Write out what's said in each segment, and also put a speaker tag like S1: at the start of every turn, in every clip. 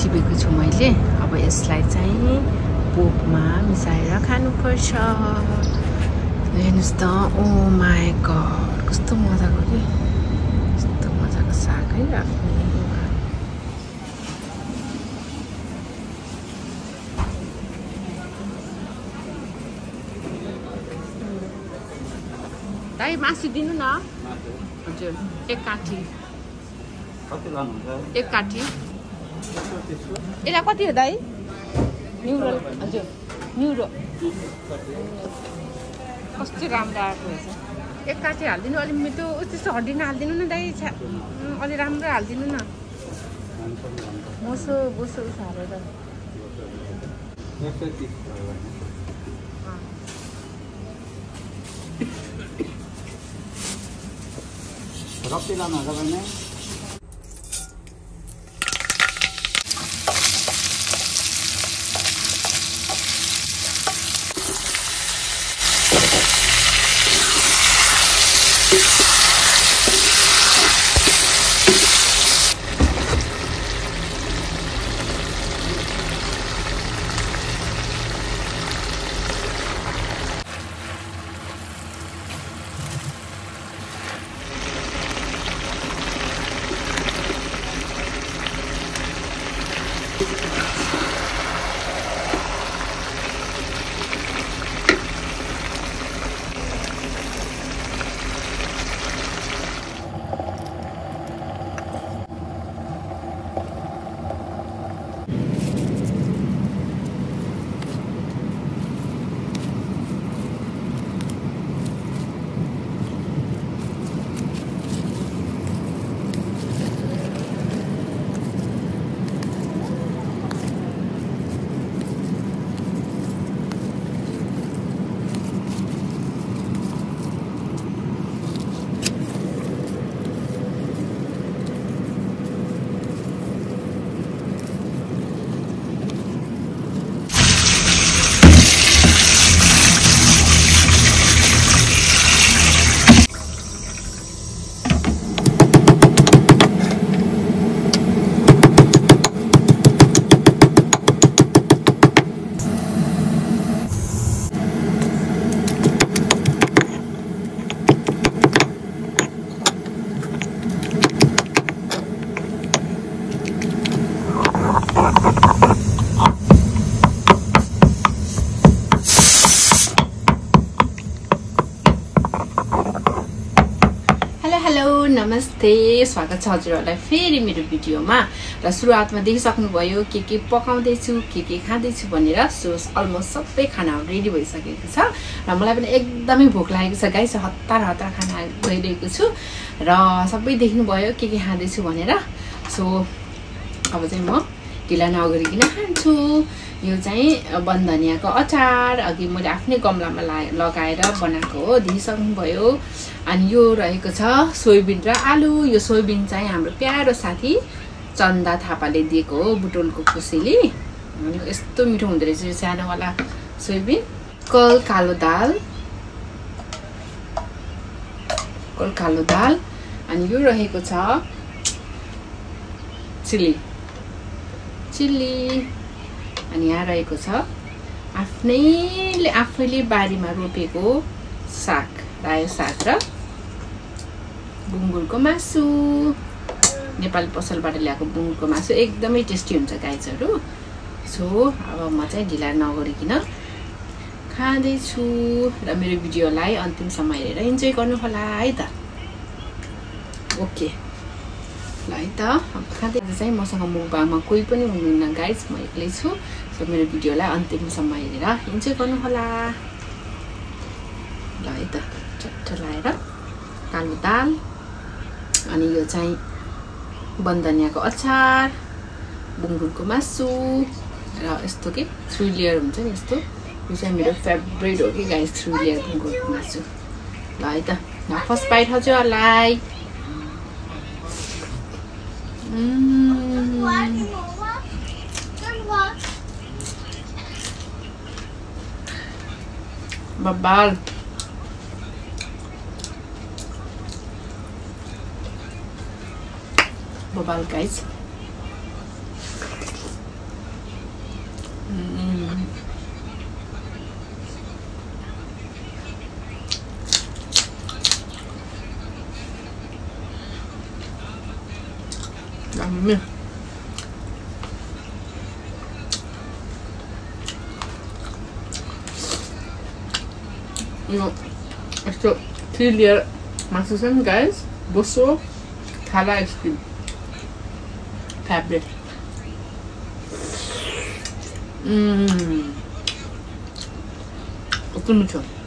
S1: त्यसपछि अब यसलाई चाहिँ पोपमा मिसाएर खानुपर्छ। हेर्नुहोस् त ओ माई गड कस्तो मजाको कि? कस्तो मजाको साग है आफ्नो दाइ मासु दिनु न। हजुर एक काठी एक काठी। यसलाई कति हो दाइ? न्युरो हजुर न्युरो। कस्तो राम्रो आएको रहेछ। एक काठी हालिदिनु अलिक मिठो उ त्यस्तो हड्डी नहालिदिनु न दाइ छ्या। अलि राम्रो हालिदिनु न। मोसो बोसो उस हालेर।
S2: तिस भयो भने?
S1: अँ।
S2: कति लानुहुन्छ भने
S1: हेलो हेलो नमस्ते स्वागत छ हजुरहरूलाई फेरि मेरो भिडियोमा र सुरुवातमा देखिसक्नुभयो के के पकाउँदैछु के के खाँदैछु भनेर। सो अलमोस्ट सबै खानाहरू रेडी भइसकेको छ र मलाई पनि एकदमै भोक लागेको छ गाइस हतार हतार खाना गइरहेको छु र सबै देख्नुभयो के के खाँदैछु भनेर। सो अब चाहिँ म ढिला नगरिकन खान्छु। यो चाहिँ बन्धनियाको अचार अघि मैले आफ्नै गमलामा ला लगाएर बनाएको हो देखिसक्नुभयो अनि यो रहेको छ सोयाबिन र आलु। यो सोयाबिन चाहिँ हाम्रो प्यारो साथी चन्दा थापाले दिएको हो बुटोलको अनि यस्तो मिठो हुँदो रहेछ यो सानोवाला सोयाबिन। कल कालो दाल। कल कालो दाल। अनि यो रहेको छ चिल्ली। चिल्ली। अनि यहाँ रहेको छ आफ्नैले आफैले बारीमा रोपेको साग रायो साग र बुङ्गुरको मासु। नेपाली पसलबाट ल्याएको बुङ्गुरको मासु एकदमै टेस्टी हुन्छ गाइजहरू सो अब म चाहिँ ढिला नगरिकन खाँदैछु र मेरो भिडियोलाई अन्तिमसम्म हेरेर इन्जोय गर्नु होला है त। ओके। ल है त। अब खाँदै चाहिँ मसँग मुखबाङमा कोही पनि हुनुहुन्न गाइज म एक्लै छु। सो मेरो भिडियोलाई अन्तिमसम्म हेरेर इन्जोय गर्नु होला ल है त। चट्ट लाएर कालो दाल अनि यो चाहिँ बन्दनियाको अचार बुङ्गुरको मासु र यस्तो के? थ्री लेयर हुन्छ नि यस्तो। यो चाहिँ मेरो फेभरेट हो कि गाइस थ्री लेयर बुङ्गुरको मासु। ल है त। फर्स्ट बाइट बब्बाल बबाल guys 음. 라 Mm. You know, so clearly, my sister guys, Bosso, Thala ice cream, tablet. Mmm. Okunmucho.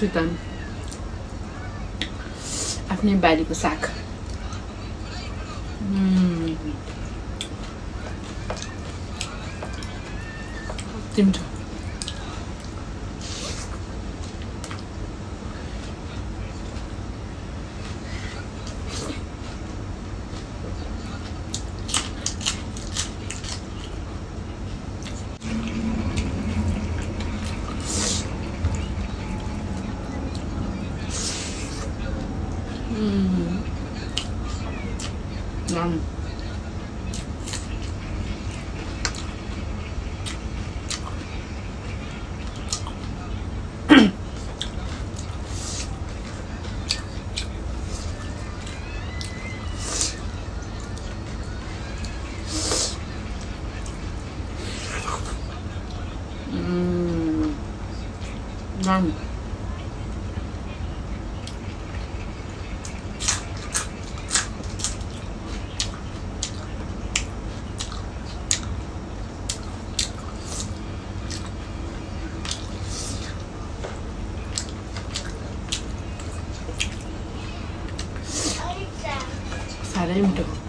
S1: Chicken आफ्नै बारीको साग Mm. Yum. साह्रै मिठो Mm.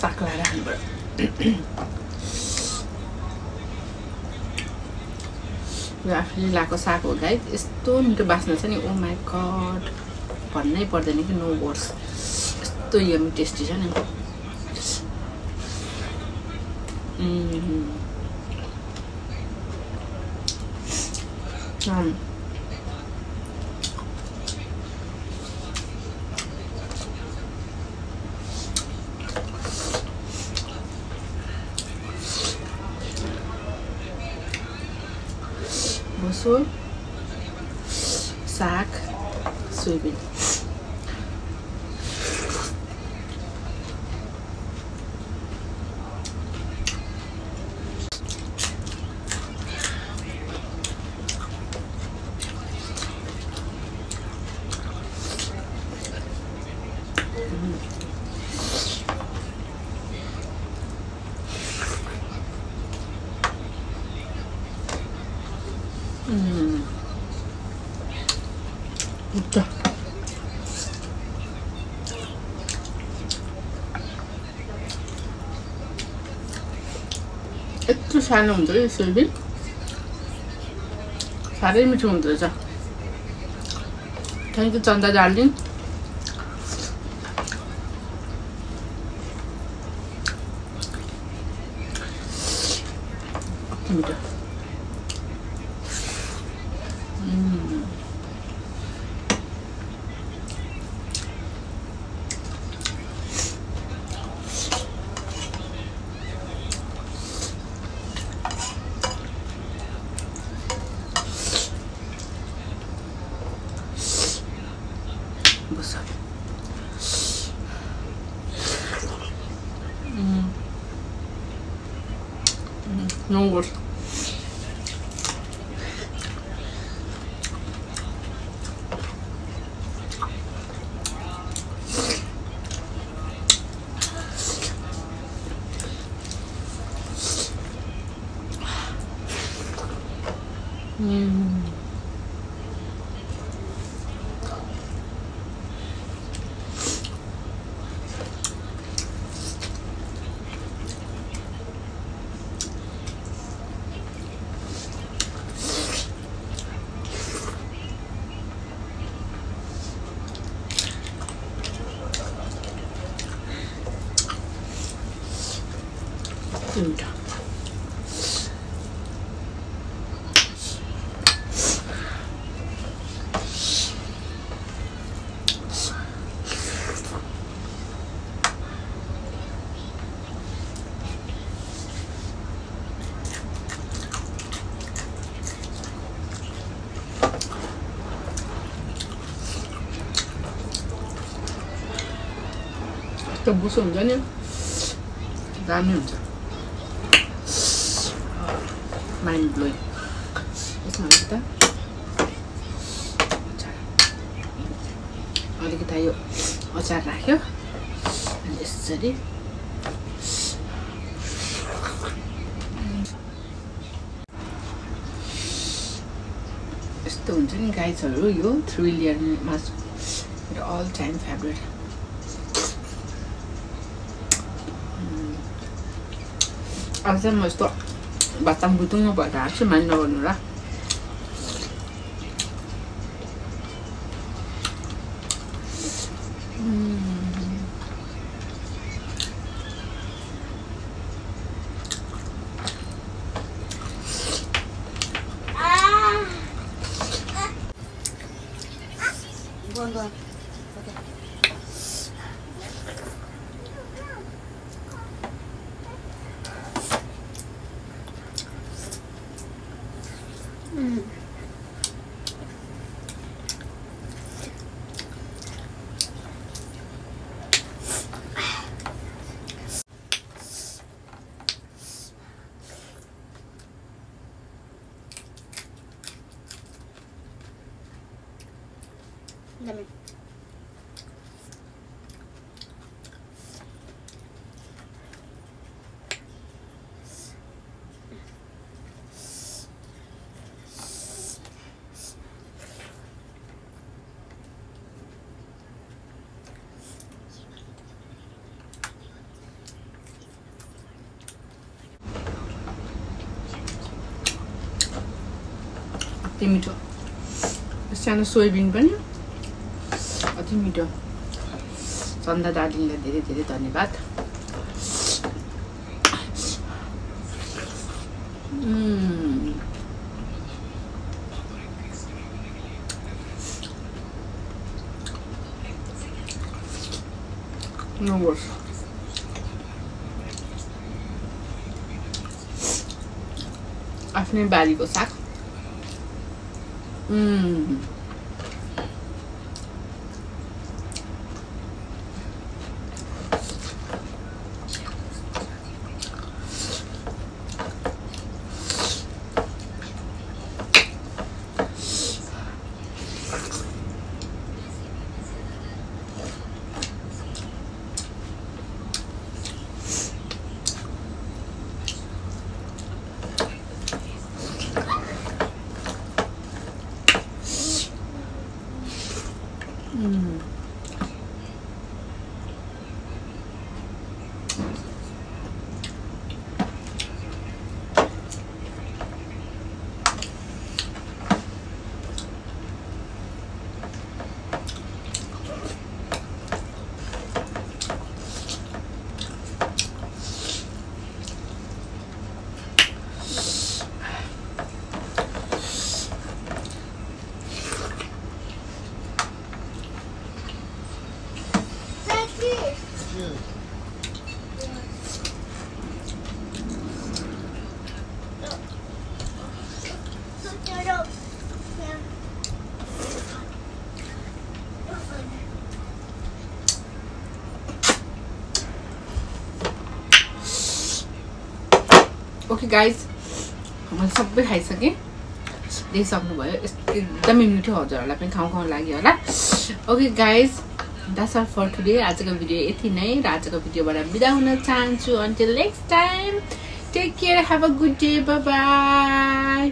S1: साग लगाएर खानुपर्यो यो आफूले लगाएको साग हो गाई यस्तो मिठो बास्ना छ नि ओ माई गड भन्नै पर्दैन कि नो वर्ड्स यस्तो यमी टेस्टी छ नि Mm. Um. Rosul, suy Söbel. यत्रो सानो हुन्छ कि सोयाबिन साह्रै मिठो हुँदो रहेछ थ्याङ्क यू चन्दा कति Não gosto. 진짜. 또 무슨 운전이야? 라면 운전. Mind blowing. यसमा अलिकता अलिकता यो अचार राख्यो। अनि यसरी। यस्तो हुन्छ नि गाइजहरू यो थ्री लेयर मासु मेरो अल टाइम फेभरेट चाहिँ म यस्तो batang butungnya buat dasi mana lah hmm. अति मिठो सानो सोयाबिन पनि अति मिठो चन्दा दार्जिलिङलाई धेरै धेरै धन्यवाद. आफ्नै बारीको साग うん。ओके गाइज मैले सबै खाइसकेँ। देखिसक्नुभयो एकदमै मिठो हजुरहरूलाई पनि खाउँ खाउँ लाग्यो होला। Okay guys that's all for today आजको भिडियो यति नै र आजको भिडियोबाट बिदा हुन चाहन्छु। Until next time take care have a good day bye